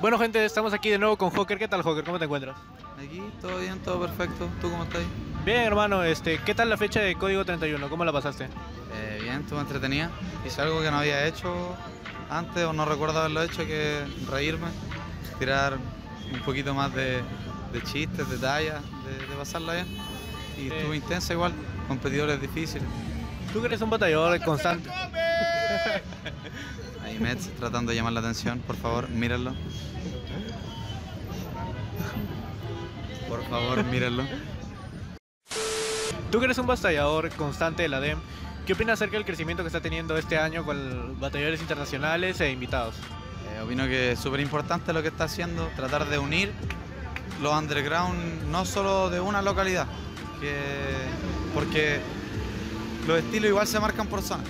Bueno, gente, estamos aquí de nuevo con Joker. ¿Qué tal, Joker? ¿Cómo te encuentras? Aquí todo bien, todo perfecto. ¿Tú cómo estás? Bien, hermano. Este, ¿Qué tal la fecha de Código 31? ¿Cómo la pasaste? Eh, bien, estuvo entretenida. Hice algo que no había hecho antes o no recuerdo haberlo hecho, que reírme, tirar un poquito más de, de chistes, de tallas, de, de pasarla bien. Y Sí. estuvo intensa igual, competidores difíciles. Tú que eres un batallador constante. Ahí Mets tratando de llamar la atención, por favor, mírenlo. Por favor, mírenlo. Tú que eres un batallador constante de la DEM, ¿qué opinas acerca del crecimiento que está teniendo este año con batalladores internacionales e invitados? Eh, opino que es súper importante lo que está haciendo, tratar de unir los underground no solo de una localidad, que, porque los estilos igual se marcan por zona.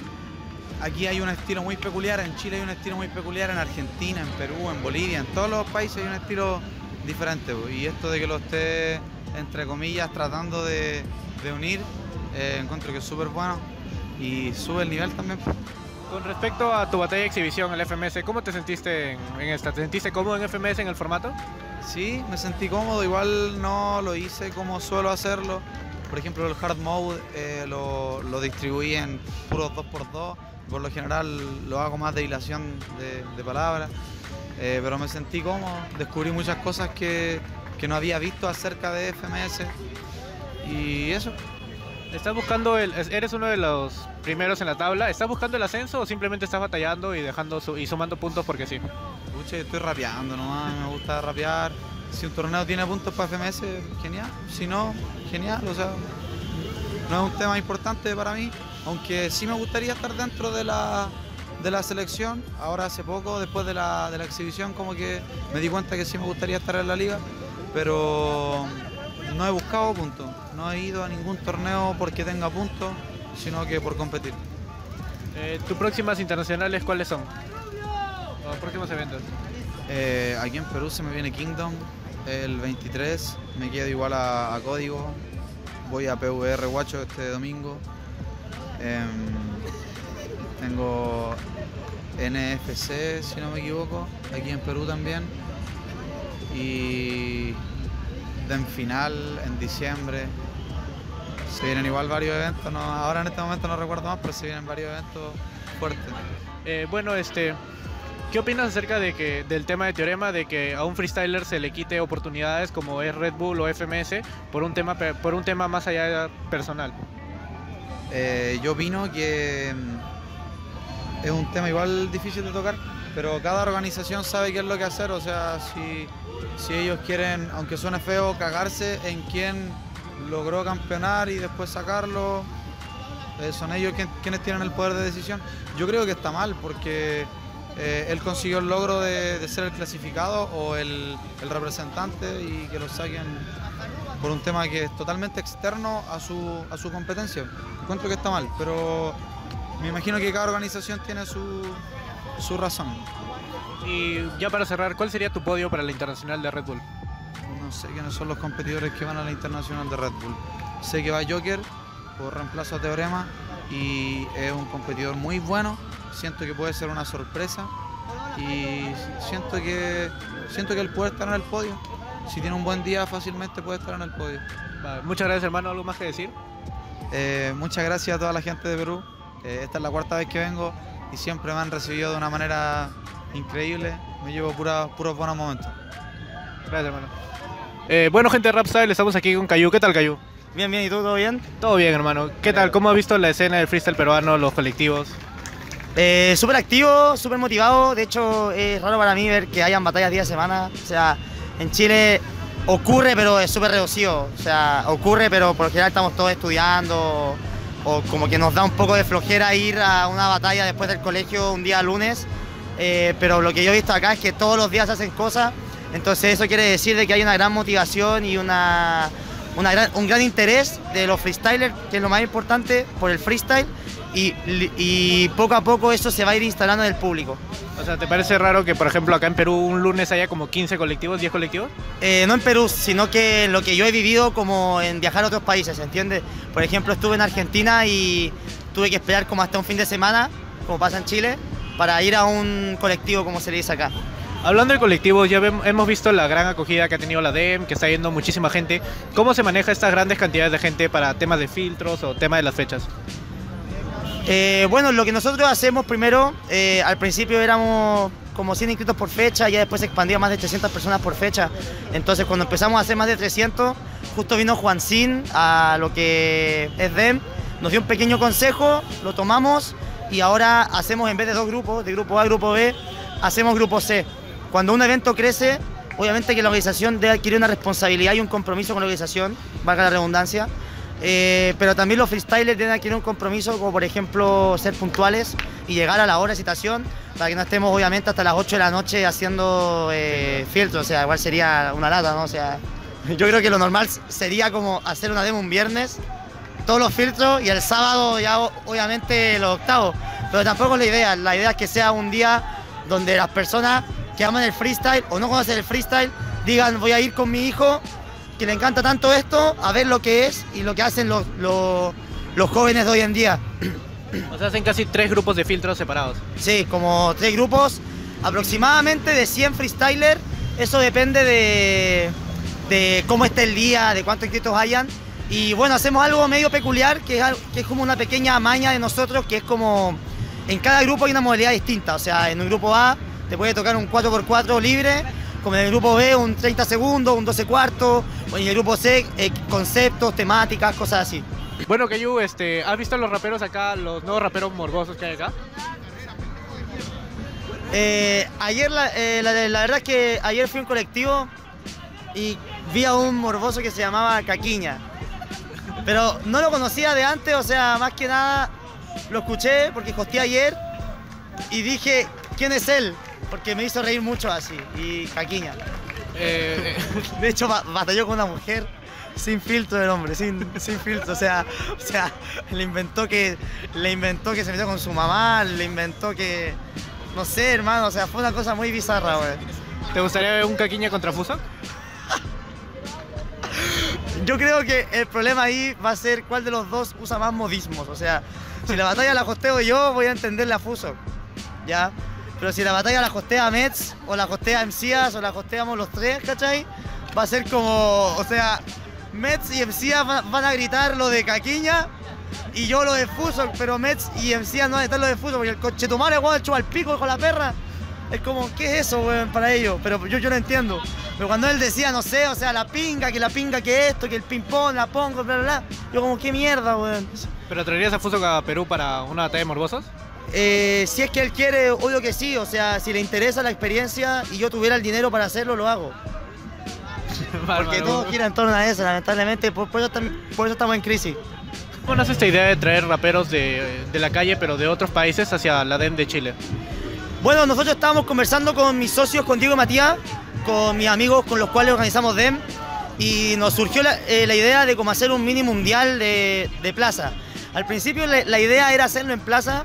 Aquí hay un estilo muy peculiar, en Chile hay un estilo muy peculiar, en Argentina, en Perú, en Bolivia, en todos los países hay un estilo diferente. Y esto de que lo esté, entre comillas, tratando de, de unir, eh, encuentro que es súper bueno y sube el nivel también. Con respecto a tu batalla de exhibición, el FMS, ¿cómo te sentiste en, en esta? ¿Te sentiste cómodo en FMS en el formato? Sí, me sentí cómodo, igual no lo hice como suelo hacerlo. Por ejemplo, el hard mode eh, lo, lo distribuí en puros 2x2. Por lo general lo hago más de hilación de, palabras. Eh, pero me sentí cómodo, descubrí muchas cosas que, que no había visto acerca de FMS. Y eso, ¿Estás buscando el, es- eres uno de los primeros en la tabla? ¿Estás buscando el ascenso o simplemente estás batallando y dejando su- y sumando puntos porque sí? Estoy rapeando nomás, me gusta rapear. Si un torneo tiene puntos para FMS, genial. Si no, genial. O sea, no es un tema importante para mí, aunque sí me gustaría estar dentro de la, de la selección. Ahora hace poco, después de la, de la exhibición, como que me di cuenta que sí me gustaría estar en la liga, pero no he buscado puntos. No he ido a ningún torneo porque tenga puntos, sino que por competir. Eh, ¿Tus próximas internacionales cuáles son? Los próximos eventos. Eh, aquí en Perú se me viene Kingdom el 23, me quedo igual a, a Código, voy a PVR Guacho este domingo, Em, tengo NFC si no me equivoco, aquí en Perú también, y en final en diciembre. Se vienen igual varios eventos, no, ahora en este momento no recuerdo más, pero se vienen varios eventos fuertes. Eh, bueno, este, ¿qué opinas acerca de que del tema de teorema de que a un freestyler se le quite oportunidades como es Red Bull o FMS por un tema por un tema más allá personal? Eh, yo opino que mm, es un tema igual difícil de tocar, pero cada organización sabe qué es lo que hacer. O sea, si, si ellos quieren, aunque suene feo, cagarse en quién logró campeonar y después sacarlo, eh, son ellos quien- quienes tienen el poder de decisión. Yo creo que está mal porque eh, él consiguió el logro de, de ser el clasificado o el, el representante y que lo saquen por un tema que es totalmente externo a su, a su competencia. Encuentro que está mal, pero me imagino que cada organización tiene su, su razón. Y ya para cerrar, ¿cuál sería tu podio para la internacional de Red Bull? No sé quiénes son los competidores que van a la internacional de Red Bull. Sé que va Joker por reemplazo a Teorema y es un competidor muy bueno. Siento que puede ser una sorpresa y siento que siento que él puede estar en el podio. Si tiene un buen día, fácilmente puede estar en el podio. Vale, muchas gracias, hermano. ¿Algo más que decir? Eh, muchas gracias a toda la gente de Perú. Eh, esta es la cuarta vez que vengo y siempre me han recibido de una manera increíble. Me llevo pura- puros buenos momentos. Gracias, hermano. Eh, bueno, gente de Rapstyle, estamos aquí con Cayu. ¿Qué tal, Cayu? Bien, bien, ¿y tú todo bien? Todo bien, hermano. ¿Qué tal? ¿Cómo has visto la escena del freestyle peruano, los colectivos? Eh, súper activo, súper motivado. De hecho, es raro para mí ver que hayan batallas día a semana. O sea, en Chile ocurre, pero es súper reducido. O sea, ocurre, pero por lo general estamos todos estudiando. O como que nos da un poco de flojera ir a una batalla después del colegio un día lunes. Eh, pero lo que yo he visto acá es que todos los días hacen cosas. Entonces eso quiere decir de que hay una gran motivación y una, una gran- un gran interés de los freestylers, que es lo más importante, por el freestyle. Y, y poco a poco eso se va a ir instalando en el público. O sea, ¿te parece raro que, por ejemplo, acá en Perú un lunes haya como 15 colectivos, 10 colectivos? Eh, no en Perú, sino que lo que yo he vivido como en viajar a otros países, ¿entiendes? Por ejemplo, estuve en Argentina y tuve que esperar como hasta un fin de semana, como pasa en Chile, para ir a un colectivo, como se le dice acá. Hablando de colectivos, ya hemos visto la gran acogida que ha tenido la DEM, que está yendo muchísima gente. ¿Cómo se maneja estas grandes cantidades de gente para temas de filtros o temas de las fechas? Eh, bueno, lo que nosotros hacemos primero, eh, al principio éramos como 100 inscritos por fecha, ya después se expandió a más de 300 personas por fecha. Entonces cuando empezamos a hacer más de 300, justo vino Juan Sin a lo que es DEM, nos dio un pequeño consejo, lo tomamos y ahora hacemos en vez de dos grupos, de grupo A, grupo B, hacemos grupo C. Cuando un evento crece, obviamente que la organización debe adquirir una responsabilidad y un compromiso con la organización, valga la redundancia, eh, pero también los freestylers deben adquirir un compromiso, como por ejemplo ser puntuales y llegar a la hora de citación, para que no estemos obviamente hasta las 8 de la noche haciendo eh, filtros, o sea, igual sería una lata, ¿no? O sea, yo creo que lo normal sería como hacer una demo un viernes, todos los filtros y el sábado ya obviamente los octavos, pero tampoco es la idea, la idea es que sea un día donde las personas que aman el freestyle o no conocen el freestyle, digan voy a ir con mi hijo que le encanta tanto esto, a ver lo que es y lo que hacen los, los, jóvenes de hoy en día. O sea, hacen casi tres grupos de filtros separados. Sí, como tres grupos, aproximadamente de 100 freestylers. Eso depende de, de cómo esté el día, de cuántos inscritos hayan. Y bueno, hacemos algo medio peculiar, que es, que es como una pequeña maña de nosotros, que es como en cada grupo hay una modalidad distinta. O sea, en un grupo A te puede tocar un 4x4 libre, como en el grupo B un 30 segundos, un 12 cuartos, o en el grupo C eh, conceptos, temáticas, cosas así. Bueno, Keyu, este, ¿has visto los raperos acá, los nuevos raperos morbosos que hay acá? Eh, ayer, eh, la, la, verdad es que ayer fui a un colectivo y vi a un morboso que se llamaba Caquiña. Pero no lo conocía de antes, o sea, más que nada lo escuché porque costé ayer y dije, ¿quién es él? Porque me hizo reír mucho así, y caquiña. Eh, de hecho, batalló con una mujer sin filtro del hombre, sin, sin filtro. O sea, o sea, le inventó que. Le inventó que se metió con su mamá, le inventó que. No sé, hermano, o sea, fue una cosa muy bizarra, güey. ¿Te gustaría ver un caquiña contra Fuso? Yo creo que el problema ahí va a ser cuál de los dos usa más modismos. O sea, si la batalla la costeo yo, voy a entenderle a Fuso. ¿Ya? Pero si la batalla la costea Mets, o la costea MCAS, o la costeamos los tres, ¿cachai? Va a ser como, o sea, Mets y MCAS van a gritar lo de Caquiña y yo lo de Fuso, pero Mets y MCAS no van a estar lo de Fuso, porque el coche tu madre, weón, chupa el pico con la perra. Es como, ¿qué es eso, weón, para ellos? Pero yo, yo lo entiendo. Pero cuando él decía, no sé, o sea, la pinga, que la pinga, que esto, que el ping-pong, la pongo, bla, bla, bla, yo como, ¿qué mierda, weón? ¿Pero traerías a Fuso a Perú para una batalla de morbosos? Eh, si es que él quiere, obvio que sí, o sea, si le interesa la experiencia y yo tuviera el dinero para hacerlo, lo hago. Porque todo gira en torno a eso, lamentablemente, por, eso, estamos en crisis. ¿Cómo nace esta idea de traer raperos de, la calle, pero de otros países, hacia la DEM de Chile? Bueno, nosotros estábamos conversando con mis socios, con Diego y Matías, con mis amigos con los cuales organizamos DEM, y nos surgió la, eh, idea de cómo hacer un mini mundial de, plaza. Al principio la idea era hacerlo en plaza,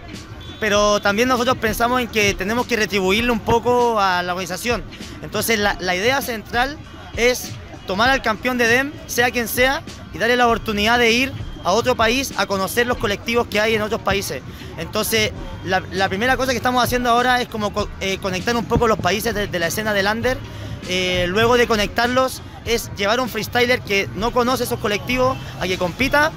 pero también nosotros pensamos en que tenemos que retribuirle un poco a la organización. Entonces la, idea central es tomar al campeón de DEM, sea quien sea, y darle la oportunidad de ir a otro país a conocer los colectivos que hay en otros países. Entonces, la, primera cosa que estamos haciendo ahora es como eh, conectar un poco los países de, la escena de Lander. Eh, luego de conectarlos es llevar un freestyler que no conoce esos colectivos a que compita.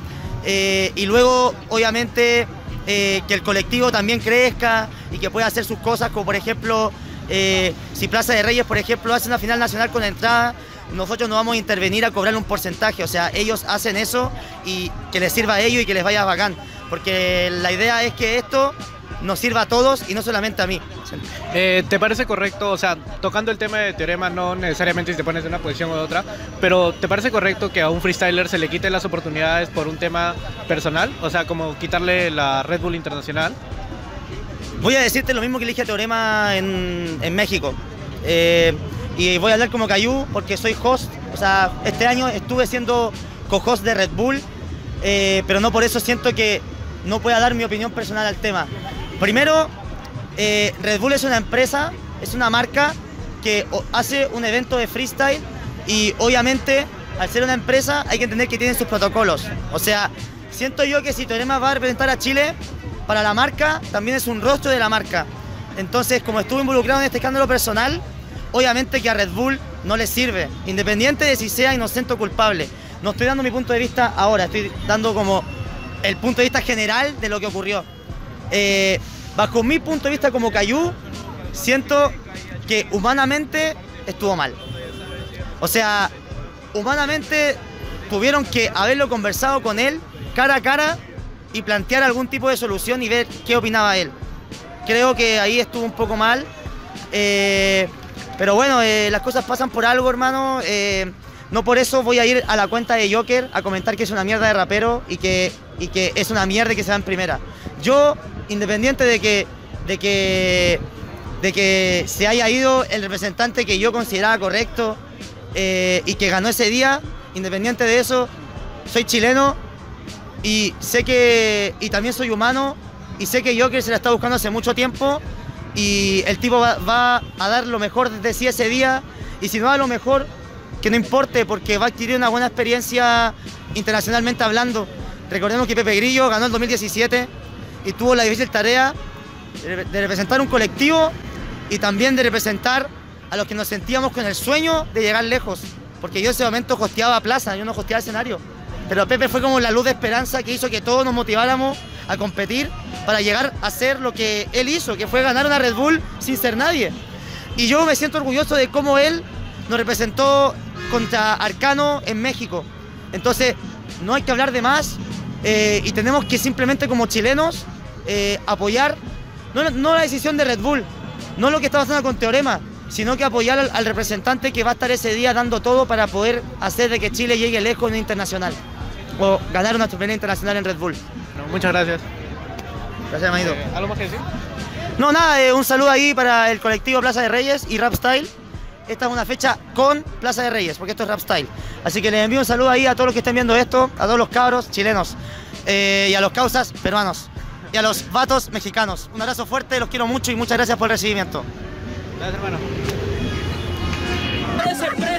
Eh, y luego, obviamente, eh, que el colectivo también crezca y que pueda hacer sus cosas, como por ejemplo, eh, si Plaza de Reyes, por ejemplo, hace una final nacional con entrada, nosotros no vamos a intervenir a cobrar un porcentaje, o sea, ellos hacen eso y que les sirva a ellos y que les vaya bacán, porque la idea es que esto nos sirva a todos y no solamente a mí. Eh, ¿Te parece correcto, o sea, tocando el tema de teorema, no necesariamente si te pones de una posición o de otra, pero ¿te parece correcto que a un freestyler se le quite las oportunidades por un tema personal? O sea, como quitarle la Red Bull Internacional. Voy a decirte lo mismo que le dije a Teorema en, en México. Eh, y voy a hablar como Cayu porque soy host. O sea, este año estuve siendo co-host de Red Bull, eh, pero no por eso siento que no pueda dar mi opinión personal al tema. Primero, eh, Red Bull es una empresa, es una marca que hace un evento de freestyle y obviamente al ser una empresa hay que entender que tienen sus protocolos. O sea, siento yo que si Teorema va a representar a Chile, para la marca también es un rostro de la marca. Entonces, como estuve involucrado en este escándalo personal, obviamente que a Red Bull no le sirve, independiente de si sea inocente o culpable. No estoy dando mi punto de vista ahora, estoy dando como el punto de vista general de lo que ocurrió. Eh, bajo mi punto de vista como Cayú, siento que humanamente estuvo mal. O sea, humanamente tuvieron que haberlo conversado con él cara a cara y plantear algún tipo de solución y ver qué opinaba él. Creo que ahí estuvo un poco mal. Eh, pero bueno, eh, las cosas pasan por algo, hermano. No por eso voy a ir a la cuenta de Joker a comentar que es una mierda de rapero y que, y que es una mierda que se va en primera. Yo, independiente de que, de que, de que se haya ido el representante que yo consideraba correcto y que ganó ese día, independiente de eso, soy chileno y sé que. Y también soy humano. Y sé que Joker se la está buscando hace mucho tiempo. Y el tipo va, a dar lo mejor desde sí ese día. Y si no da lo mejor, que no importe, porque va a adquirir una buena experiencia internacionalmente hablando. Recordemos que Pepe Grillo ganó el 2017 y tuvo la difícil tarea de representar un colectivo y también de representar a los que nos sentíamos con el sueño de llegar lejos. Porque yo en ese momento hosteaba plaza, yo no hosteaba escenario. Pero Pepe fue como la luz de esperanza que hizo que todos nos motiváramos a competir para llegar a ser lo que él hizo, que fue ganar una Red Bull sin ser nadie. Y yo me siento orgulloso de cómo él nos representó contra Arcano en México. Entonces, no hay que hablar de más eh, y tenemos que simplemente como chilenos eh, apoyar, no, no, la decisión de Red Bull, no lo que está pasando con Teorema, sino que apoyar al, representante que va a estar ese día dando todo para poder hacer de que Chile llegue lejos en internacional o ganar una primera internacional en Red Bull. muchas gracias. Gracias, Maído. Eh, ¿Algo más que decir? No, nada, eh, un saludo ahí para el colectivo Plaza de Reyes y Rap Style. Esta es una fecha con Plaza de Reyes, porque esto es Rap Style. Así que les envío un saludo ahí a todos los que estén viendo esto, a todos los cabros chilenos eh, y a los causas peruanos y a los vatos mexicanos. Un abrazo fuerte, los quiero mucho y muchas gracias por el recibimiento. Gracias, hermano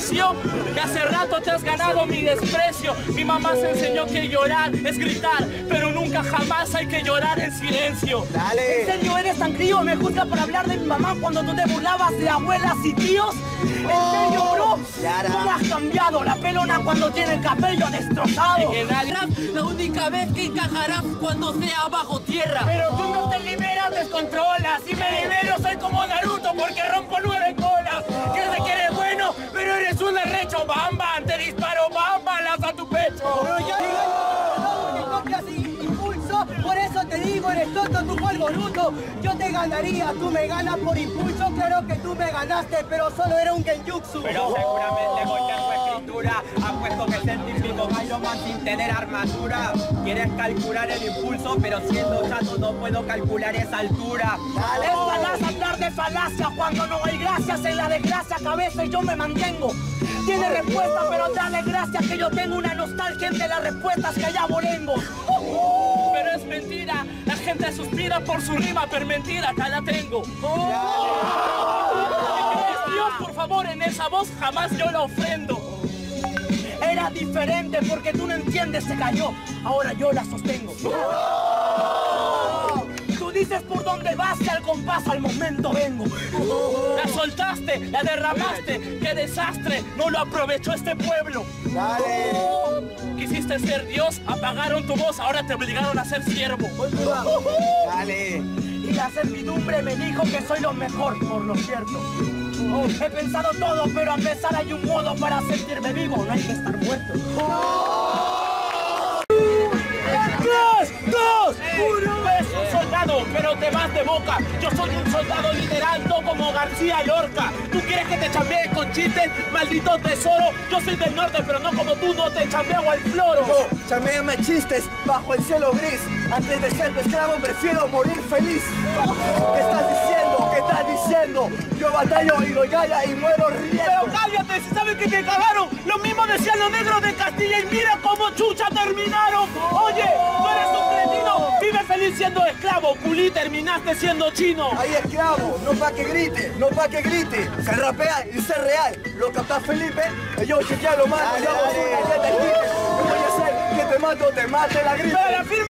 que hace rato te has ganado mi desprecio. Mi mamá se enseñó que llorar es gritar, pero nunca jamás hay que llorar en silencio. Dale. ¿En serio eres tan crío? ¿Me juzgas por hablar de mi mamá cuando tú te burlabas de abuelas y tíos? ¿En serio, bro? ¿Cómo has cambiado la pelona cuando tiene el cabello destrozado? En el la única vez que encajarás cuando sea bajo tierra. Pero tú no te liberas, descontrolas. Si me libero soy como Naruto porque rompo nueve colas. ¿Qué se quiere bueno? Pero eres un arrecho, bamba, te disparo bambalas a tu pecho. Pero yo digo, no, impulso, por eso te digo, eres tonto, tu polvo bruto. Yo te ganaría, tú me ganas por impulso, claro que tú me ganaste, pero solo era un genjutsu. Pero seguramente voy a tu escritura, apuesto que el sin tener armadura. Quieres calcular el impulso, pero siendo chato no puedo calcular esa altura. Dale, es hablar de falacia cuando no hay gracias en la desgracia, cabeza y yo me mantengo. Tiene respuesta, pero dale gracias que yo tengo una nostalgia entre las respuestas que allá volengo. Pero es mentira, la gente suspira por su rima, pero mentira, acá la tengo. Dios, por favor, en esa voz jamás yo la ofrendo. Era diferente porque tú no entiendes, se cayó. Ahora yo la sostengo dices por dónde vas y al compás al momento vengo. La soltaste, la derramaste, qué desastre, no lo aprovechó este pueblo. Dale. Quisiste ser Dios, apagaron tu voz, ahora te obligaron a ser siervo. Dale. Y la servidumbre me dijo que soy lo mejor, por lo cierto. he pensado todo, pero a pesar hay un modo para sentirme vivo, no hay que estar muerto. ¡Tres, dos, uno! soldado, pero te vas de boca. Yo soy un soldado literal, no como García Lorca. ¿Tú quieres que te chambee con chistes? Maldito tesoro. Yo soy del norte, pero no como tú, no te chambeo al floro. No, chambeame chistes bajo el cielo gris. Antes de ser tu esclavo, prefiero morir feliz. ¿Qué estás diciendo? ¿Qué estás diciendo? Yo batallo y doy galla y muero riendo. Pero cállate, si sabes que te cagaron. Lo mismo decían los negros de Castilla y mira cómo chucha terminaron. Oye, tú eres un cretino. Vive feliz siendo esclavo. Culí, terminaste siendo chino. Hay esclavo, no pa' que grite, no pa' que grite. Se rapea y ser real. Lo capta Felipe, yo chequea lo malo. Yo voy a hacer que te mato, te mate la gripe.